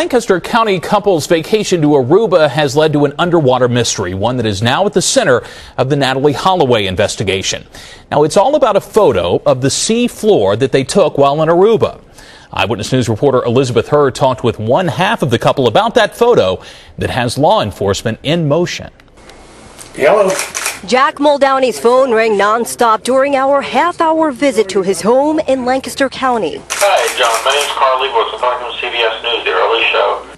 Lancaster County couple's vacation to Aruba has led to an underwater mystery, one that is now at the center of the Natalee Holloway investigation. Now, it's all about a photo of the sea floor that they took while in Aruba. Eyewitness News reporter Elizabeth Hurd talked with one half of the couple about that photo that has law enforcement in motion. Hello. Jack Muldowney's phone rang nonstop during our half-hour visit to his home in Lancaster County. Hi, John. My name's Carl Leibowitz. I'm talking from CBS News, the early show.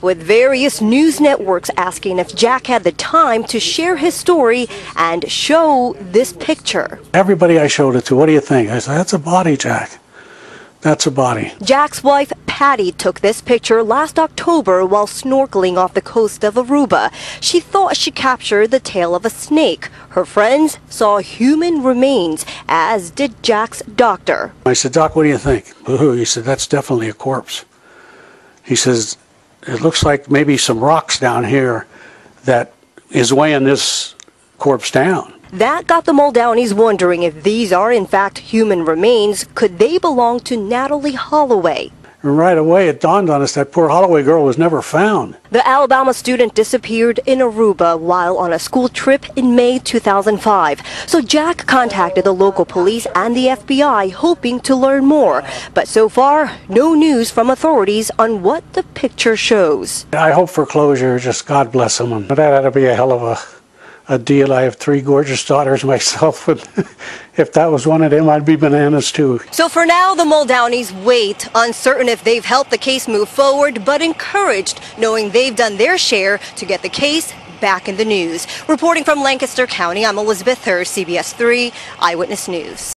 With various news networks asking if Jack had the time to share his story and show this picture. Everybody I showed it to, what do you think? I said, that's a body, Jack. That's a body. Jack's wife, Pattie, took this picture last October while snorkeling off the coast of Aruba. She thought she captured the tail of a snake. Her friends saw human remains, as did Jack's doctor. I said, Doc, what do you think? He said, that's definitely a corpse. He says, it looks like maybe some rocks down here that is weighing this corpse down. That got the Muldowneys wondering if these are in fact human remains. Could they belong to Natalee Holloway? And right away it dawned on us that poor Holloway girl was never found. The Alabama student disappeared in Aruba while on a school trip in May 2005. So Jack contacted the local police and the FBI hoping to learn more. But so far, no news from authorities on what the picture shows. I hope for closure, just God bless them. That had to be a hell of a a deal. I have three gorgeous daughters myself, if that was one of them, I'd be bananas too. So for now, the Muldowneys wait, uncertain if they've helped the case move forward, but encouraged, knowing they've done their share to get the case back in the news. Reporting from Lancaster County, I'm Elizabeth Hurd, CBS 3 Eyewitness News.